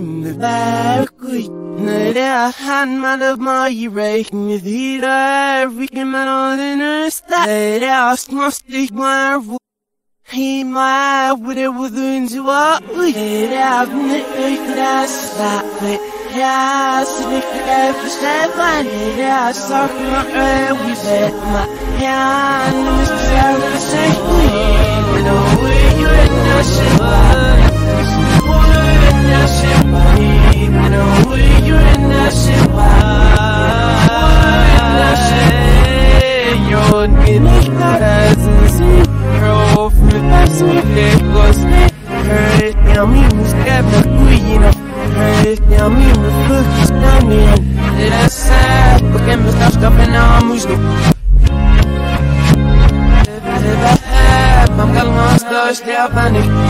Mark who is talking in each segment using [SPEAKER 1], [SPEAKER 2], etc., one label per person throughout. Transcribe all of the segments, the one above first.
[SPEAKER 1] the back när det han man av mig räknar vidare vilken man har den det är småstig man He my with it within to what we did have nick that's that bit Yeah, sick every step I need Yeah, suck my air we bet my hand Mr. Sarah say we road Mid cousins Zero fruit. Pass me Legos Hurt Now me Who's got my queen Hurt Now me Who's focused on me Left side Porque meus nós Capenamos no Mam galmas Dois de abanicos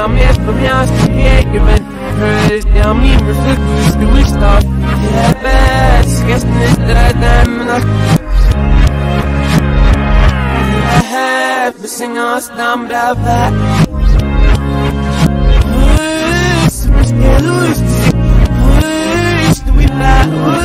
[SPEAKER 1] I'm here for me, I'm here. jetzt im Jahr gegeben, I'm ihm verflixt, du bist da. Ja, was, gestern ist der Dämme nach. Ja, missing us down, brava. Wurst, wurst, wurst, wurst, wurst, wurst, wurst, wurst,